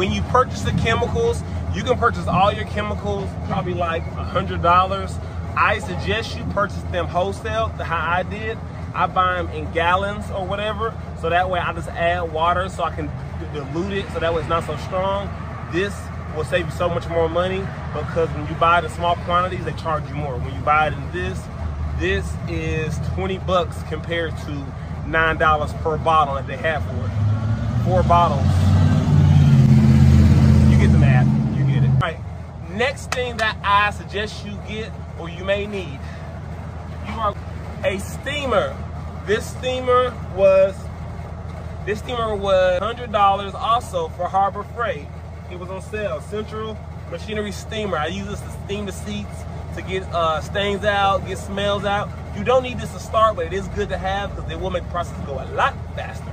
when you purchase the chemicals, you can purchase all your chemicals, probably like a $100. I suggest you purchase them wholesale, the how I did. I buy them in gallons or whatever, so that way I just add water so I can dilute it, so that way it's not so strong. This will save you so much more money because when you buy it in small quantities, they charge you more. When you buy it in this, this is 20 bucks compared to $9 per bottle that they have for it. Four bottles. You get the math, you get it. All right, next thing that I suggest you get or you may need, you are a steamer. This steamer was, this steamer was $100 also for Harbor Freight. It was on sale, Central Machinery Steamer. I use this to steam the seats, to get uh, stains out, get smells out. You don't need this to start, but it is good to have because it will make the process go a lot faster.